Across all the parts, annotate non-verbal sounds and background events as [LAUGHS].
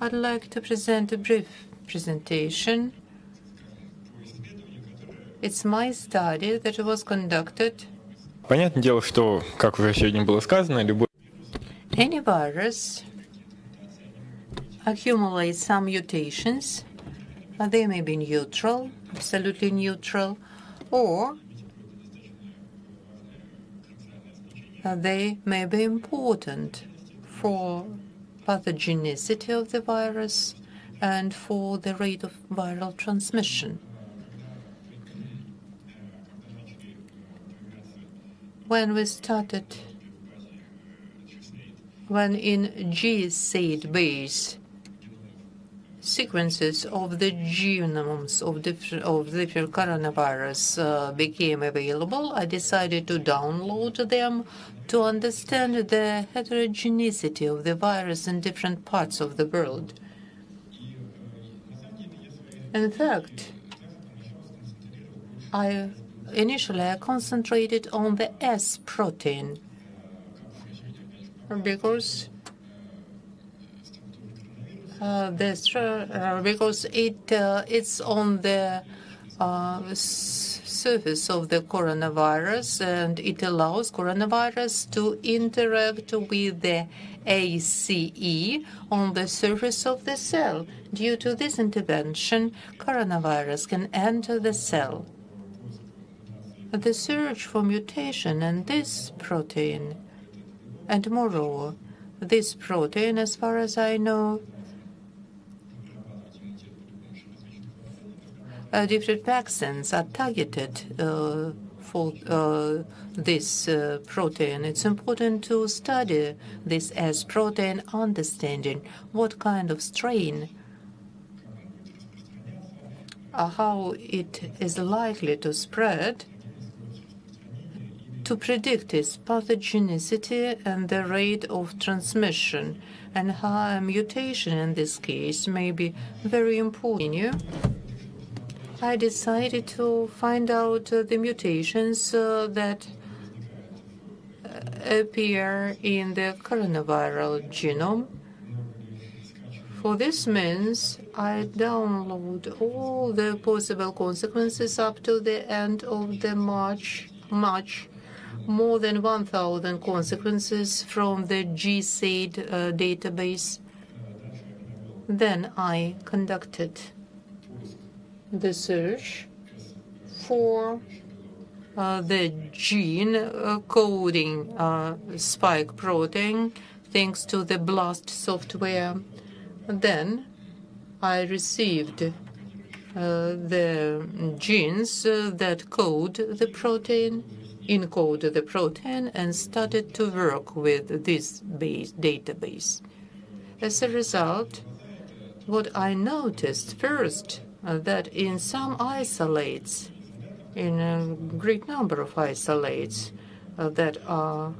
I'd like to present a brief presentation. It's my study that was conducted. Понятное дело, что, как уже сегодня было сказано, любой Any virus accumulates some mutations. Uh, They may be neutral, absolutely neutral, or uh, they may be important for pathogenicity of the virus and for the rate of viral transmission. When we started, when in GSAID base sequences of the genomes of different of different coronavirus uh, became available, I decided to download them to understand the heterogeneity of the virus in different parts of the world. In fact, I initially I concentrated on the S protein because the stru- uh, because it uh, it's on the uh, surface of the coronavirus and it allows coronavirus to interact with the ACE on the surface of the cell. Due to this intervention, coronavirus can enter the cell. The search for mutation in this protein, and moreover, this protein, as far as I know, different vaccines are targeted uh, for uh, this uh, protein. It's important to study this as protein, understanding what kind of strain, uh, how it is likely to spread, to predict its pathogenicity and the rate of transmission, and how a mutation in this case may be very important. I decided to find out uh, the mutations uh, that uh, appear in the coronavirus genome. For this means I download all the possible consequences up to the end of the March, March, more than 1,000 consequences from the GSAID uh, database. Then I conducted the search for uh, the gene uh, coding uh, spike protein thanks to the BLAST software. Then I received uh, the genes uh, that code the protein, encode the protein, and started to work with this base database. As a result, what I noticed first that in some isolates, in a great number of isolates uh, that are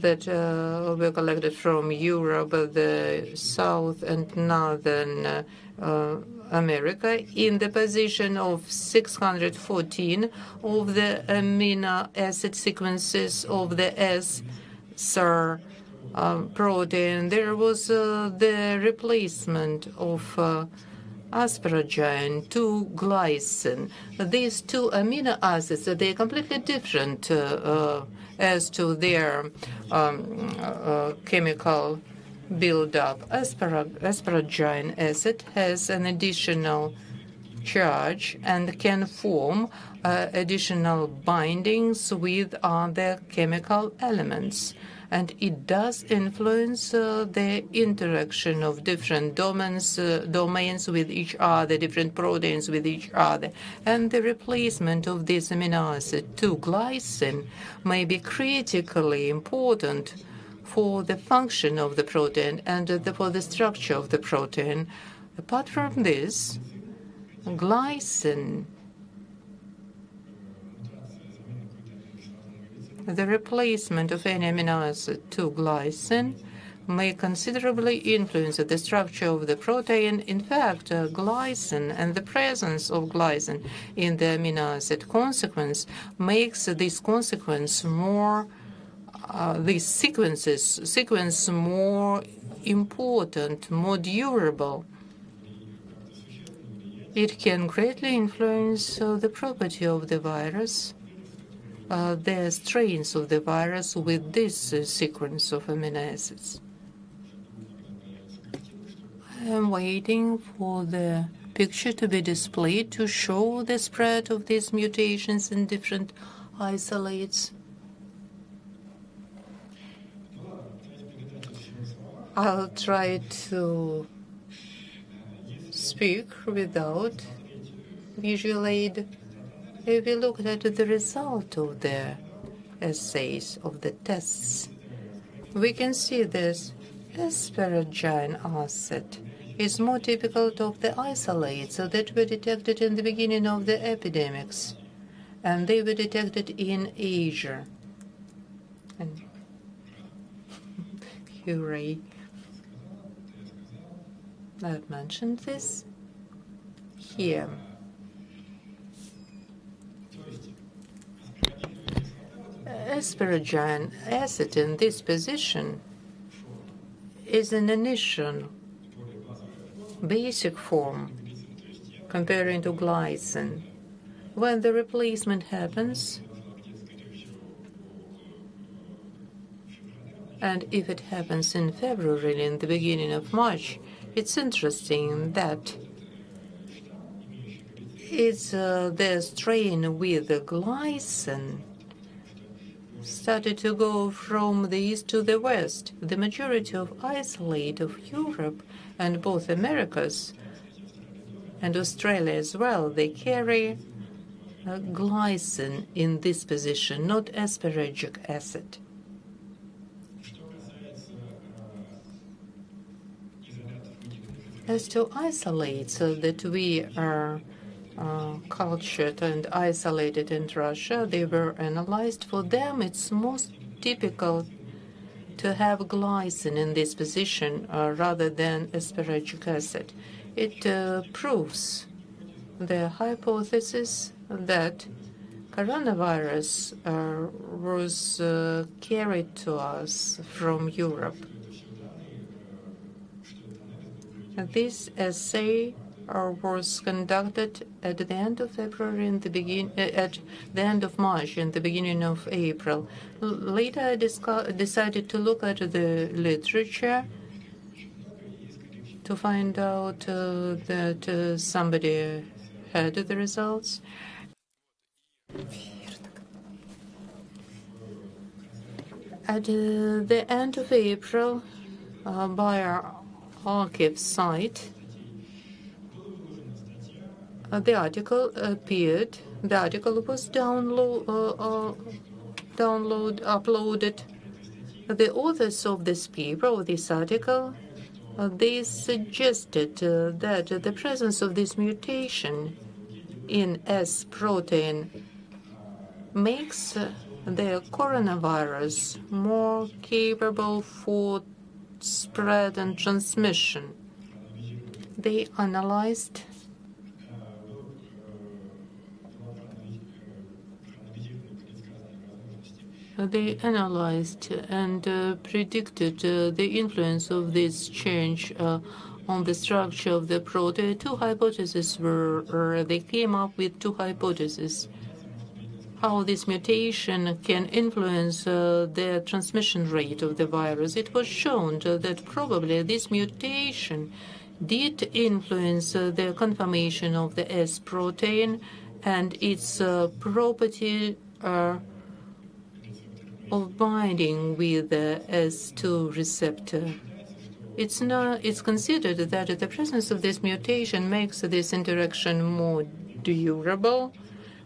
that uh, were collected from Europe, uh, the South and Northern uh, uh, America, in the position of 614 of the amino acid sequences of the S SAR um, protein, there was uh, the replacement of uh, asparagine to glycine. These two amino acids, they are completely different uh, as to their um, uh, chemical buildup. Aspara asparagine acid has an additional charge and can form uh, additional bindings with other chemical elements and it does influence uh, the interaction of different domains, uh, domains with each other, different proteins with each other. And the replacement of this amino acid to glycine may be critically important for the function of the protein and uh, the, for the structure of the protein. Apart from this, glycine the replacement of any amino acid to glycine may considerably influence the structure of the protein. In fact, uh, glycine and the presence of glycine in the amino acid consequence makes this consequence more, uh, these sequences sequence more important, more durable. It can greatly influence uh, the property of the virus, uh, the strains of the virus with this uh, sequence of amino acids. I am waiting for the picture to be displayed to show the spread of these mutations in different isolates. I'll try to speak without visual aid. If we look at the result of the assays of the tests, we can see this asparagine acid is more typical of the isolates that were detected in the beginning of the epidemics, and they were detected in Asia. And [LAUGHS] hooray. I've mentioned this here. Asparagine acid in this position is an initial basic form comparing to glycine. When the replacement happens, and if it happens in February, in the beginning of March, it's interesting that it's uh, the strain with the glycine started to go from the east to the west. The majority of isolate of Europe and both Americas and Australia as well, they carry glycine in this position, not asparagic acid. As to isolates so that we are cultured and isolated in Russia, they were analyzed. For them, it's most typical to have glycine in this position uh, rather than asparagic acid. It uh, proves the hypothesis that coronavirus uh, was uh, carried to us from Europe. This essay uh, was conducted at the end of February and the begin uh, at the end of March and the beginning of April. Later, I decided to look at the literature to find out uh, that uh, somebody had the results. At uh, the end of April, uh, by our archive site, uh, the article appeared. The article was download, uh, uh, download, uploaded. The authors of this paper, or this article, uh, they suggested uh, that the presence of this mutation in S protein makes the coronavirus more capable for spread and transmission. They analyzed they analyzed and uh, predicted uh, the influence of this change uh, on the structure of the protein. Two hypotheses were, they came up with two hypotheses how this mutation can influence uh, the transmission rate of the virus. It was shown that probably this mutation did influence uh, the conformation of the S protein and its uh, property of binding with the S2 receptor. It's not. It's considered that the presence of this mutation makes this interaction more durable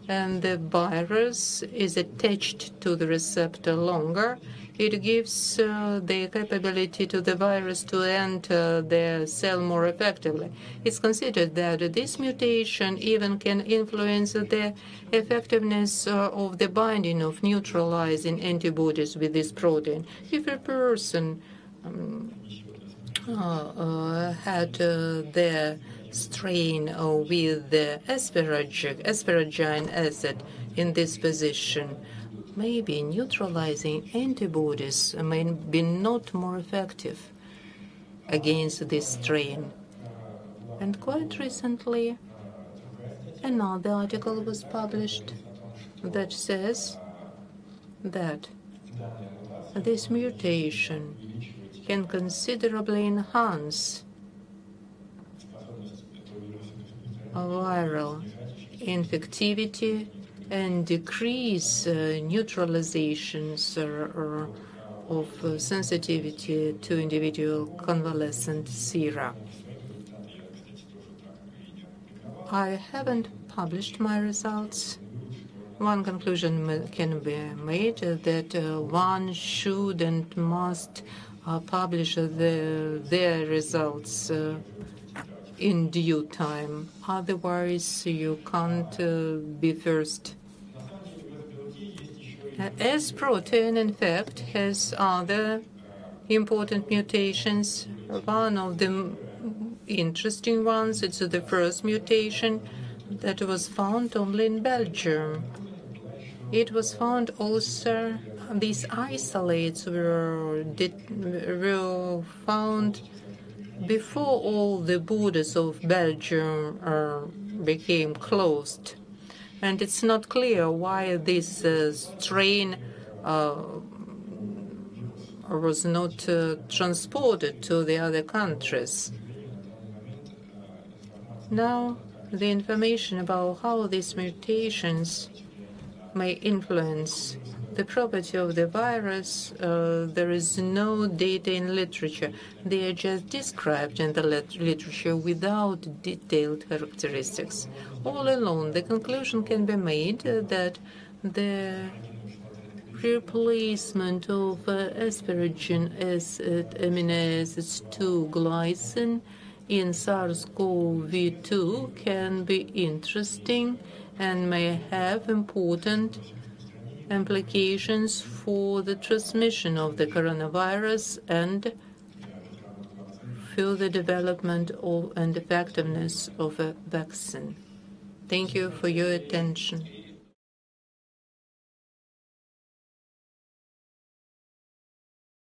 and the virus is attached to the receptor longer, it gives uh, the capability to the virus to enter the cell more effectively. It's considered that this mutation even can influence the effectiveness uh, of the binding of neutralizing antibodies with this protein. If a person um, uh, had uh, strain uh, with uh, the asparagine acid in this position, maybe neutralizing antibodies may be not more effective. against this strain. And quite recently, another article was published that says that this mutation can considerably enhance viral infectivity and decrease uh, neutralizations of uh, sensitivity to individual convalescent sera. I haven't published my results. One conclusion can be made that uh, one should and must publish the, their results in due time. Otherwise, you can't uh, be first. S protein, in fact, has other important mutations. One of the interesting ones, it's the first mutation that was found only in Belgium. It was found also, these isolates were, did, were found before all the borders of Belgium uh, became closed. And it's not clear why this uh, strain uh, was not uh, transported to the other countries. Now, the information about how these mutations may influence the property of the virus, uh, there is no data in literature. They are just described in the literature without detailed characteristics. All alone, the conclusion can be made uh, that the replacement of uh, asparagine as amino acids to glycine in SARS-CoV-2 can be interesting and may have important implications for the transmission of the coronavirus and for the development of and effectiveness of a vaccine. Thank you for your attention.